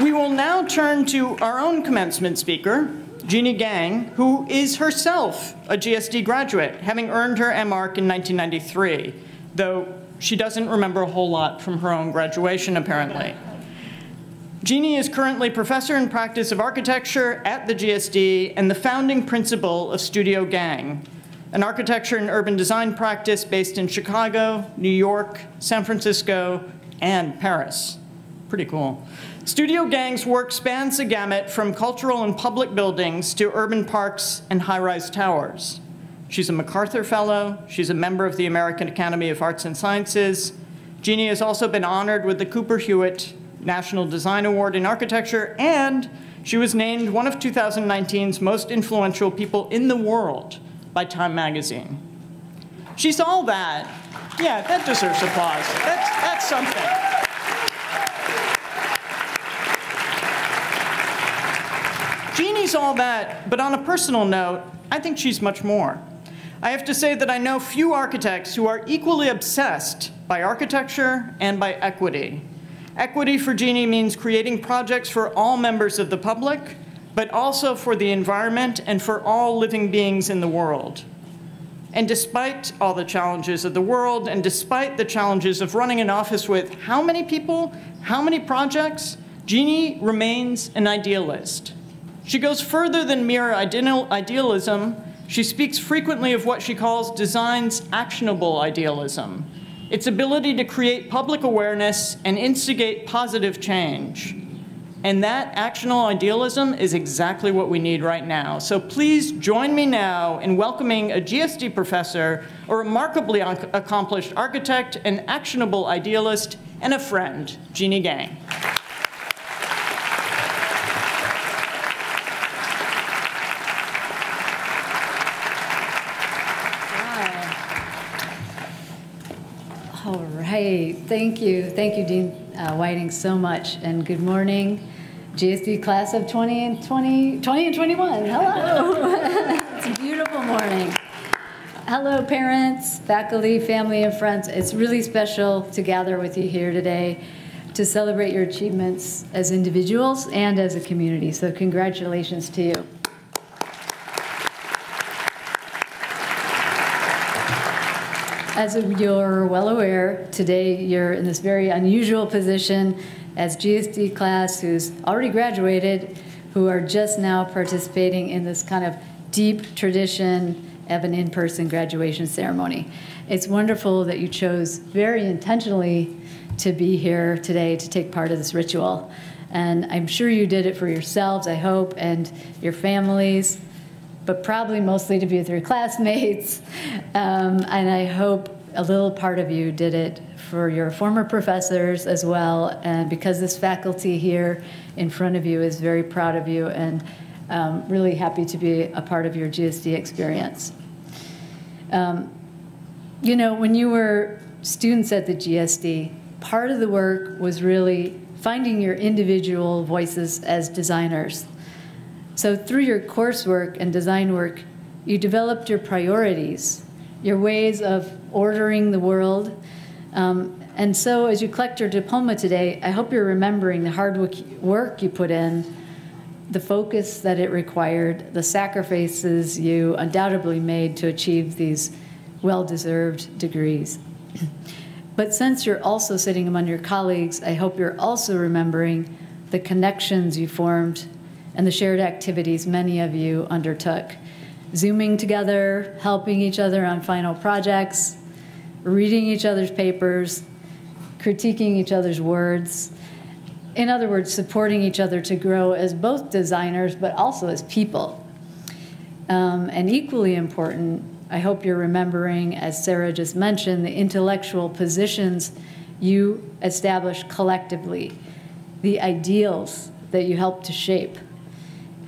We will now turn to our own commencement speaker, Jeanne Gang, who is herself a GSD graduate, having earned her MArch in 1993, though she doesn't remember a whole lot from her own graduation, apparently. Jeanne is currently professor in practice of architecture at the GSD and the founding principal of Studio Gang, an architecture and urban design practice based in Chicago, New York, San Francisco, and Paris. Pretty cool. Studio Gang's work spans the gamut from cultural and public buildings to urban parks and high-rise towers. She's a MacArthur Fellow. She's a member of the American Academy of Arts and Sciences. Jeanne has also been honored with the Cooper Hewitt National Design Award in Architecture, and she was named one of 2019's most influential people in the world by Time Magazine. She's all that. Yeah, that deserves applause. That's, that's something. Jeanne's all that, but on a personal note, I think she's much more. I have to say that I know few architects who are equally obsessed by architecture and by equity. Equity for Jeanne means creating projects for all members of the public, but also for the environment and for all living beings in the world. And despite all the challenges of the world, and despite the challenges of running an office with how many people, how many projects, Jeanne remains an idealist. She goes further than mere idealism. She speaks frequently of what she calls design's actionable idealism, its ability to create public awareness and instigate positive change. And that actionable idealism is exactly what we need right now. So please join me now in welcoming a GSD professor, a remarkably accomplished architect, an actionable idealist, and a friend, Jeanne Gang. Hey, thank you. Thank you, Dean uh, Whiting, so much. And good morning, GSD class of 20 and 20, 20 and 21. Hello. it's a beautiful morning. Hello, parents, faculty, family, and friends. It's really special to gather with you here today to celebrate your achievements as individuals and as a community. So congratulations to you. As you're well aware, today you're in this very unusual position as GSD class who's already graduated, who are just now participating in this kind of deep tradition of an in-person graduation ceremony. It's wonderful that you chose very intentionally to be here today to take part of this ritual. And I'm sure you did it for yourselves, I hope, and your families but probably mostly to be with your classmates. Um, and I hope a little part of you did it for your former professors as well. And because this faculty here in front of you is very proud of you and um, really happy to be a part of your GSD experience. Um, you know, when you were students at the GSD, part of the work was really finding your individual voices as designers so through your coursework and design work, you developed your priorities, your ways of ordering the world. Um, and so as you collect your diploma today, I hope you're remembering the hard work you put in, the focus that it required, the sacrifices you undoubtedly made to achieve these well-deserved degrees. But since you're also sitting among your colleagues, I hope you're also remembering the connections you formed and the shared activities many of you undertook. Zooming together, helping each other on final projects, reading each other's papers, critiquing each other's words. In other words, supporting each other to grow as both designers, but also as people. Um, and equally important, I hope you're remembering, as Sarah just mentioned, the intellectual positions you established collectively, the ideals that you helped to shape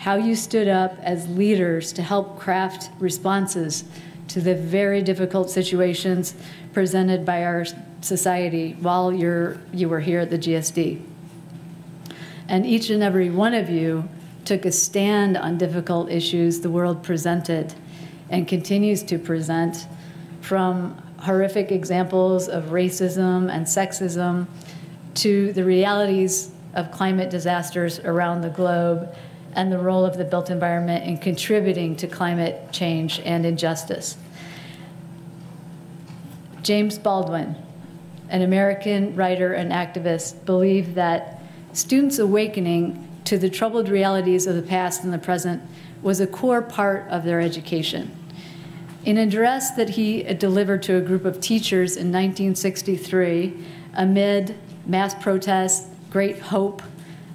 how you stood up as leaders to help craft responses to the very difficult situations presented by our society while you're, you were here at the GSD. And each and every one of you took a stand on difficult issues the world presented and continues to present from horrific examples of racism and sexism to the realities of climate disasters around the globe and the role of the built environment in contributing to climate change and injustice. James Baldwin, an American writer and activist, believed that students' awakening to the troubled realities of the past and the present was a core part of their education. In an address that he delivered to a group of teachers in 1963, amid mass protests, great hope,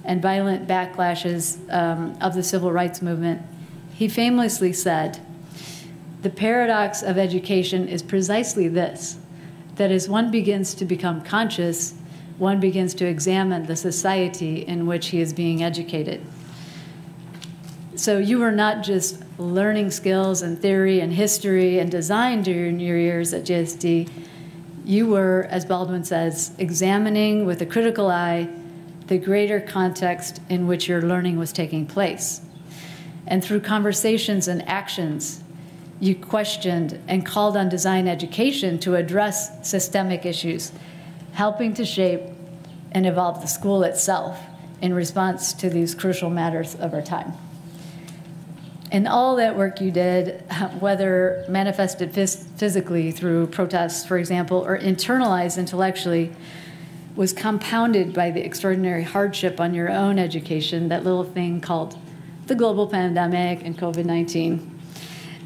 and violent backlashes um, of the civil rights movement, he famously said, The paradox of education is precisely this that as one begins to become conscious, one begins to examine the society in which he is being educated. So you are not just learning skills and theory and history and design during your years at GSD. You were, as Baldwin says, examining with a critical eye the greater context in which your learning was taking place. And through conversations and actions, you questioned and called on design education to address systemic issues, helping to shape and evolve the school itself in response to these crucial matters of our time. And all that work you did, whether manifested phys physically through protests, for example, or internalized intellectually, was compounded by the extraordinary hardship on your own education, that little thing called the global pandemic and COVID 19.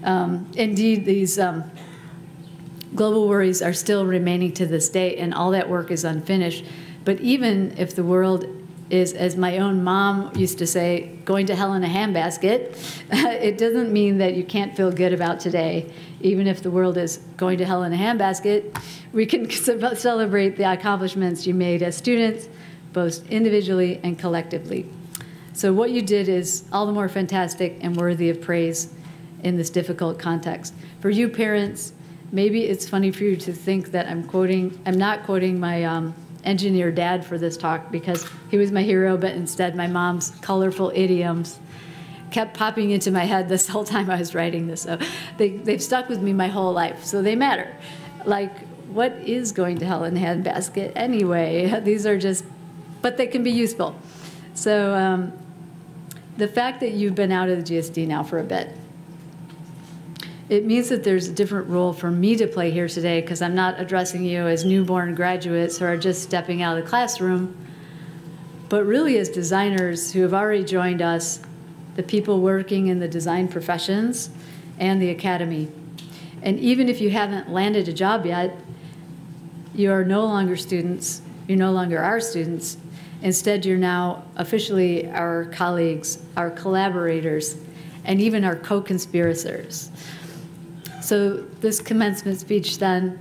Um, indeed, these um, global worries are still remaining to this day, and all that work is unfinished. But even if the world is, as my own mom used to say, going to hell in a handbasket, it doesn't mean that you can't feel good about today. Even if the world is going to hell in a handbasket, we can celebrate the accomplishments you made as students, both individually and collectively. So what you did is all the more fantastic and worthy of praise in this difficult context. For you parents, maybe it's funny for you to think that I'm quoting, I'm not quoting my um, engineer dad for this talk because he was my hero, but instead my mom's colorful idioms kept popping into my head this whole time I was writing this. So they, they've stuck with me my whole life, so they matter. Like, what is going to hell in a handbasket anyway? These are just, but they can be useful. So um, the fact that you've been out of the GSD now for a bit, it means that there's a different role for me to play here today because I'm not addressing you as newborn graduates who are just stepping out of the classroom, but really as designers who have already joined us, the people working in the design professions and the academy. And even if you haven't landed a job yet, you are no longer students, you're no longer our students. Instead, you're now officially our colleagues, our collaborators, and even our co-conspirators. So this commencement speech then,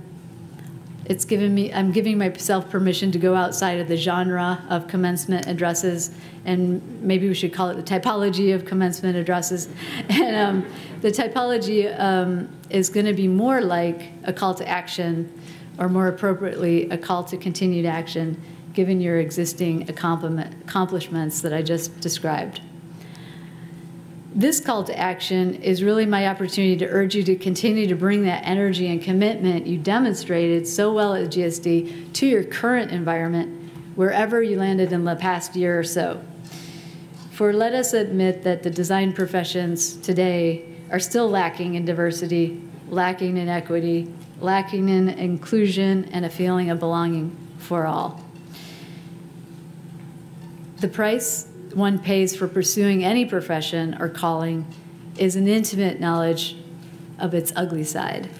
it's given me, I'm giving myself permission to go outside of the genre of commencement addresses, and maybe we should call it the typology of commencement addresses. And um, the typology um, is going to be more like a call to action, or more appropriately, a call to continued action, given your existing accomplishments that I just described this call to action is really my opportunity to urge you to continue to bring that energy and commitment you demonstrated so well at GSD to your current environment, wherever you landed in the past year or so. For let us admit that the design professions today are still lacking in diversity, lacking in equity, lacking in inclusion, and a feeling of belonging for all. The price one pays for pursuing any profession or calling is an intimate knowledge of its ugly side.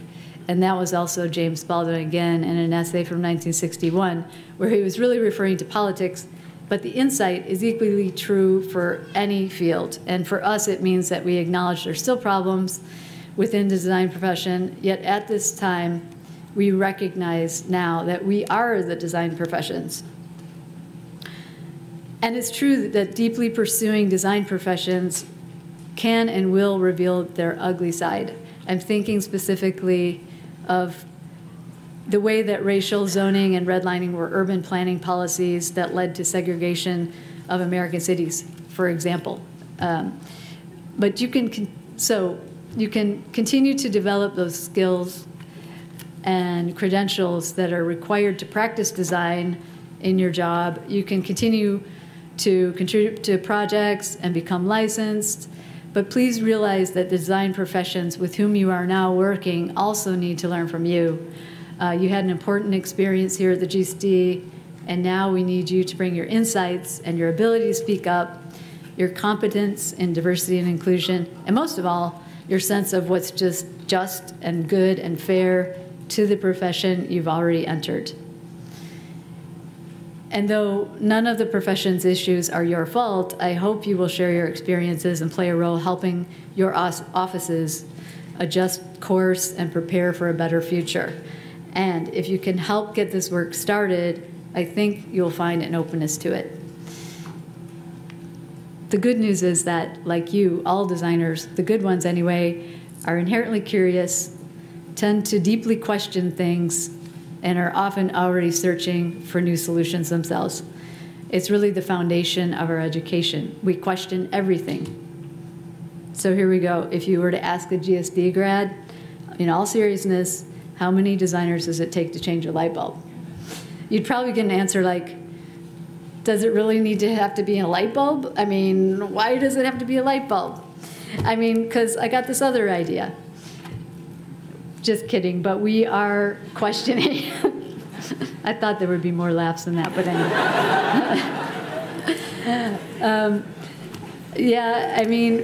And that was also James Baldwin again in an essay from 1961, where he was really referring to politics, but the insight is equally true for any field. And for us, it means that we acknowledge there's still problems within the design profession, yet at this time, we recognize now that we are the design professions. And it's true that deeply pursuing design professions can and will reveal their ugly side. I'm thinking specifically of the way that racial zoning and redlining were urban planning policies that led to segregation of American cities, for example. Um, but you can, so you can continue to develop those skills and credentials that are required to practice design in your job. You can continue to contribute to projects and become licensed. But please realize that the design professions with whom you are now working also need to learn from you. Uh, you had an important experience here at the GSD, and now we need you to bring your insights and your ability to speak up, your competence in diversity and inclusion, and most of all, your sense of what's just just and good and fair to the profession you've already entered. And though none of the profession's issues are your fault, I hope you will share your experiences and play a role helping your offices adjust course and prepare for a better future. And if you can help get this work started, I think you'll find an openness to it. The good news is that, like you, all designers, the good ones anyway, are inherently curious, tend to deeply question things, and are often already searching for new solutions themselves. It's really the foundation of our education. We question everything. So here we go. If you were to ask a GSD grad, in all seriousness, how many designers does it take to change a light bulb? You'd probably get an answer like, does it really need to have to be a light bulb? I mean, why does it have to be a light bulb? I mean, because I got this other idea. Just kidding, but we are questioning. I thought there would be more laughs than that, but anyway. um, yeah, I mean,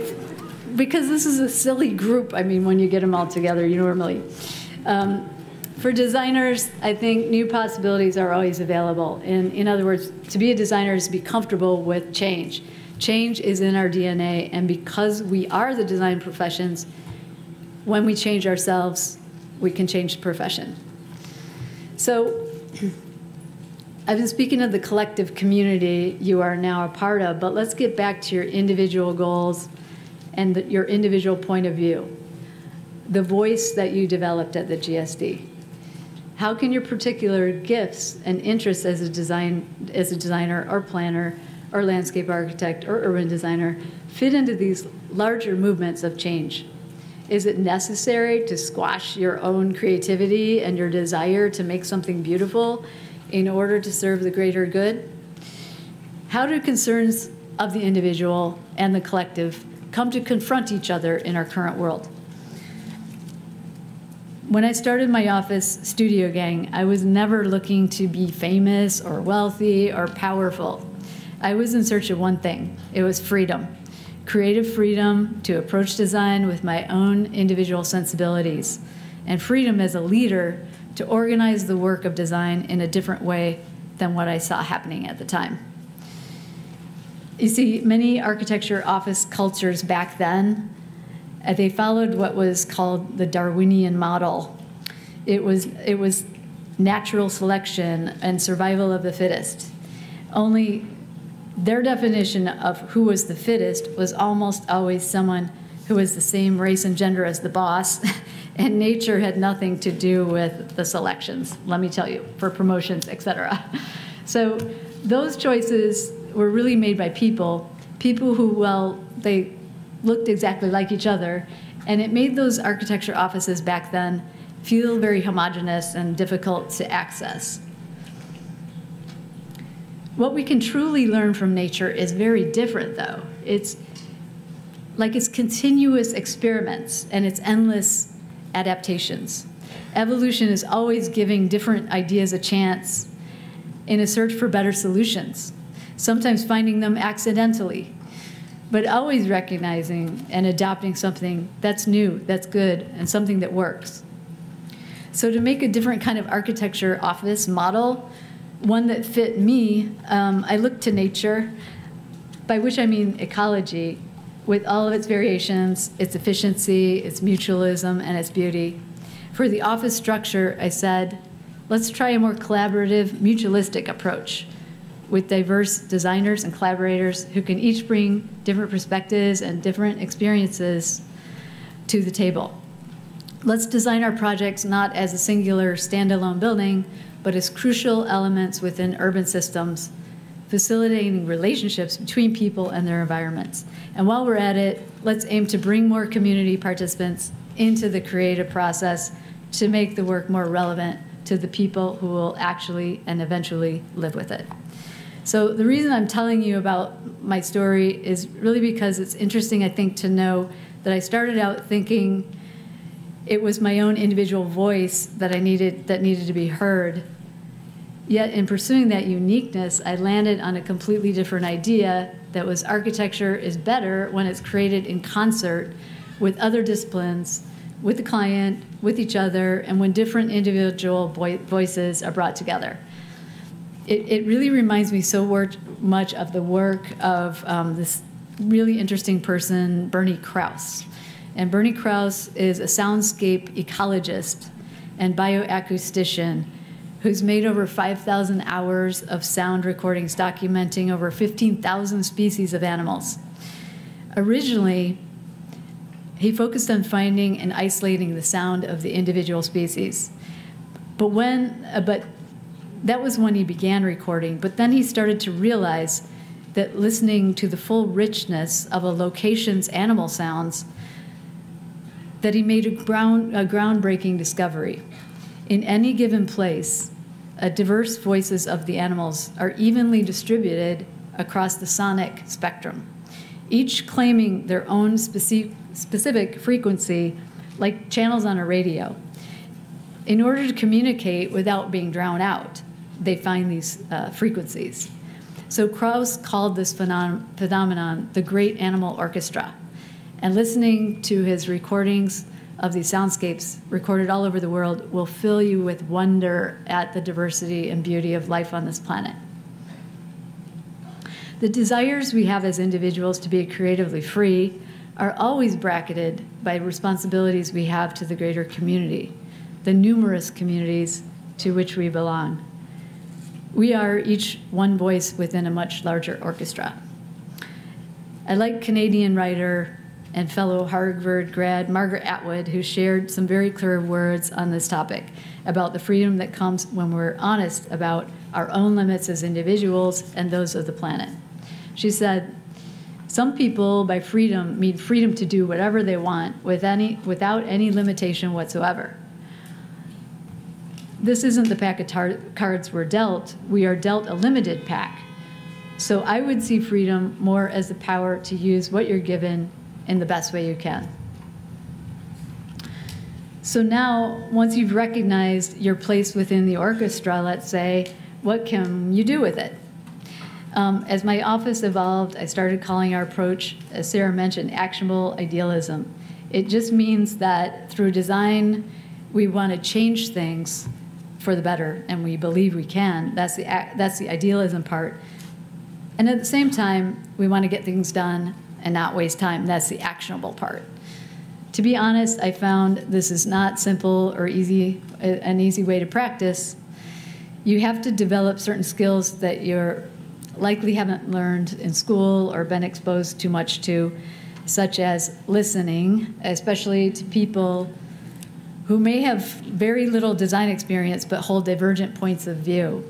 because this is a silly group, I mean, when you get them all together, you normally. Um, for designers, I think new possibilities are always available. And in other words, to be a designer is to be comfortable with change. Change is in our DNA, and because we are the design professions, when we change ourselves, we can change the profession. So I've been speaking of the collective community you are now a part of, but let's get back to your individual goals and the, your individual point of view. The voice that you developed at the GSD. How can your particular gifts and interests as a design as a designer or planner or landscape architect or urban designer fit into these larger movements of change? Is it necessary to squash your own creativity and your desire to make something beautiful in order to serve the greater good? How do concerns of the individual and the collective come to confront each other in our current world? When I started my office studio gang, I was never looking to be famous or wealthy or powerful. I was in search of one thing it was freedom creative freedom to approach design with my own individual sensibilities, and freedom as a leader to organize the work of design in a different way than what I saw happening at the time. You see, many architecture office cultures back then, uh, they followed what was called the Darwinian model. It was, it was natural selection and survival of the fittest. Only their definition of who was the fittest was almost always someone who was the same race and gender as the boss, and nature had nothing to do with the selections, let me tell you, for promotions, etc. So those choices were really made by people, people who, well, they looked exactly like each other, and it made those architecture offices back then feel very homogenous and difficult to access. What we can truly learn from nature is very different, though. It's like it's continuous experiments and it's endless adaptations. Evolution is always giving different ideas a chance in a search for better solutions, sometimes finding them accidentally, but always recognizing and adopting something that's new, that's good, and something that works. So, to make a different kind of architecture office model, one that fit me, um, I looked to nature, by which I mean ecology, with all of its variations, its efficiency, its mutualism, and its beauty. For the office structure, I said, let's try a more collaborative, mutualistic approach with diverse designers and collaborators who can each bring different perspectives and different experiences to the table. Let's design our projects not as a singular standalone building, but as crucial elements within urban systems, facilitating relationships between people and their environments. And while we're at it, let's aim to bring more community participants into the creative process to make the work more relevant to the people who will actually and eventually live with it. So the reason I'm telling you about my story is really because it's interesting, I think, to know that I started out thinking it was my own individual voice that I needed that needed to be heard. Yet in pursuing that uniqueness, I landed on a completely different idea that was architecture is better when it's created in concert with other disciplines, with the client, with each other, and when different individual voices are brought together. It, it really reminds me so much of the work of um, this really interesting person, Bernie Krause. And Bernie Krause is a soundscape ecologist and bioacoustician who's made over 5,000 hours of sound recordings documenting over 15,000 species of animals. Originally, he focused on finding and isolating the sound of the individual species. But when, uh, but that was when he began recording. But then he started to realize that listening to the full richness of a location's animal sounds, that he made a, ground, a groundbreaking discovery. In any given place, diverse voices of the animals are evenly distributed across the sonic spectrum, each claiming their own specific, specific frequency, like channels on a radio, in order to communicate without being drowned out they find these uh, frequencies. So Krause called this phenom phenomenon the Great Animal Orchestra. And listening to his recordings of these soundscapes recorded all over the world will fill you with wonder at the diversity and beauty of life on this planet. The desires we have as individuals to be creatively free are always bracketed by responsibilities we have to the greater community, the numerous communities to which we belong. We are each one voice within a much larger orchestra. I like Canadian writer and fellow Harvard grad Margaret Atwood, who shared some very clear words on this topic about the freedom that comes when we're honest about our own limits as individuals and those of the planet. She said, some people by freedom mean freedom to do whatever they want with any, without any limitation whatsoever this isn't the pack of cards we're dealt. We are dealt a limited pack. So I would see freedom more as the power to use what you're given in the best way you can. So now, once you've recognized your place within the orchestra, let's say, what can you do with it? Um, as my office evolved, I started calling our approach, as Sarah mentioned, actionable idealism. It just means that through design, we want to change things for the better, and we believe we can. That's the, that's the idealism part. And at the same time, we want to get things done and not waste time. That's the actionable part. To be honest, I found this is not simple or easy, an easy way to practice. You have to develop certain skills that you're likely haven't learned in school or been exposed too much to, such as listening, especially to people who may have very little design experience but hold divergent points of view.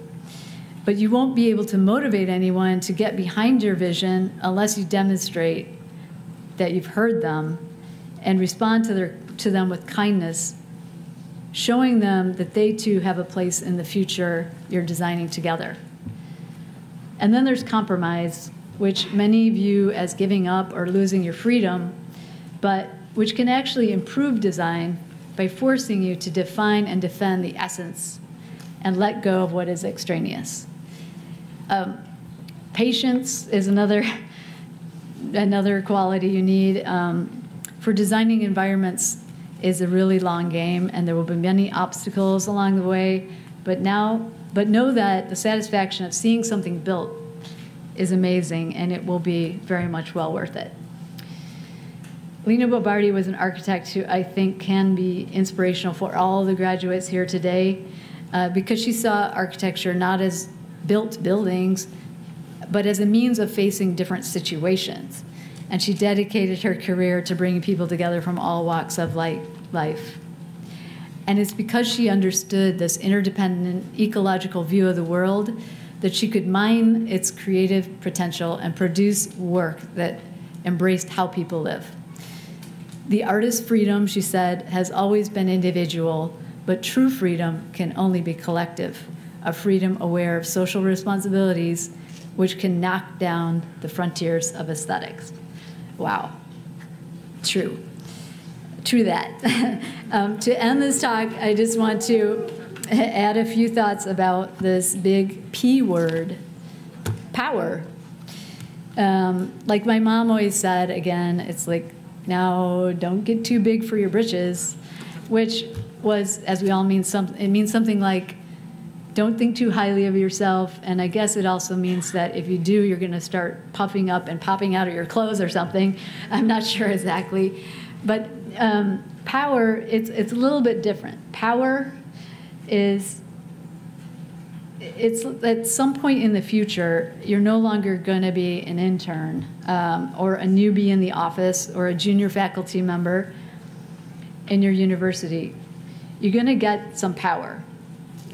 But you won't be able to motivate anyone to get behind your vision unless you demonstrate that you've heard them and respond to, their, to them with kindness, showing them that they too have a place in the future you're designing together. And then there's compromise, which many view as giving up or losing your freedom, but which can actually improve design by forcing you to define and defend the essence and let go of what is extraneous. Um, patience is another, another quality you need. Um, for designing environments is a really long game, and there will be many obstacles along the way. But now, but know that the satisfaction of seeing something built is amazing, and it will be very much well worth it. Lina Bo Bardi was an architect who I think can be inspirational for all the graduates here today uh, because she saw architecture not as built buildings, but as a means of facing different situations. And she dedicated her career to bringing people together from all walks of life. And it's because she understood this interdependent ecological view of the world that she could mine its creative potential and produce work that embraced how people live. The artist's freedom, she said, has always been individual, but true freedom can only be collective, a freedom aware of social responsibilities which can knock down the frontiers of aesthetics. Wow. True. True that. um, to end this talk, I just want to add a few thoughts about this big P word power. Um, like my mom always said, again, it's like, now don't get too big for your britches, which was, as we all mean, some, it means something like, don't think too highly of yourself. And I guess it also means that if you do, you're going to start puffing up and popping out of your clothes or something. I'm not sure exactly. But um, power, it's, it's a little bit different. Power is it's at some point in the future, you're no longer going to be an intern um, or a newbie in the office or a junior faculty member in your university. You're going to get some power.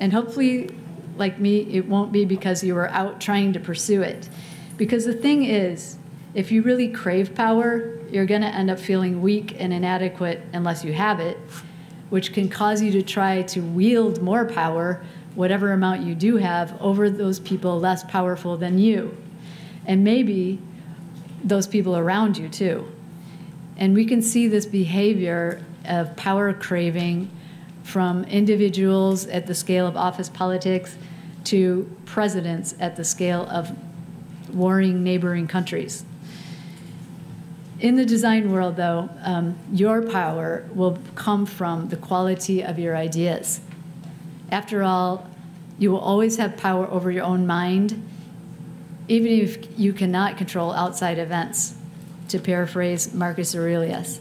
And hopefully, like me, it won't be because you were out trying to pursue it. Because the thing is, if you really crave power, you're going to end up feeling weak and inadequate unless you have it, which can cause you to try to wield more power whatever amount you do have over those people less powerful than you. And maybe those people around you too. And we can see this behavior of power craving from individuals at the scale of office politics to presidents at the scale of warring neighboring countries. In the design world, though, um, your power will come from the quality of your ideas. After all, you will always have power over your own mind, even if you cannot control outside events, to paraphrase Marcus Aurelius.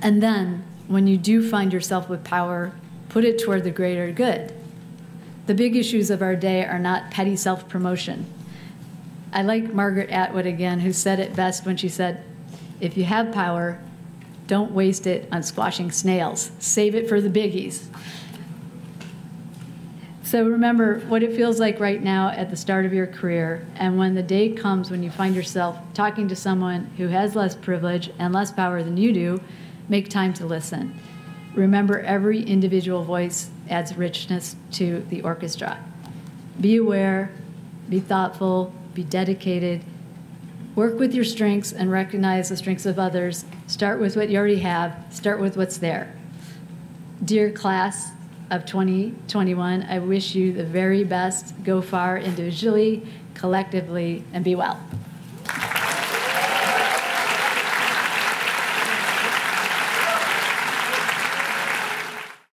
And then, when you do find yourself with power, put it toward the greater good. The big issues of our day are not petty self promotion. I like Margaret Atwood again, who said it best when she said, If you have power, don't waste it on squashing snails. Save it for the biggies. So remember what it feels like right now at the start of your career, and when the day comes when you find yourself talking to someone who has less privilege and less power than you do, make time to listen. Remember, every individual voice adds richness to the orchestra. Be aware, be thoughtful, be dedicated. Work with your strengths and recognize the strengths of others. Start with what you already have, start with what's there. Dear class, of 2021. I wish you the very best. Go far individually, collectively, and be well.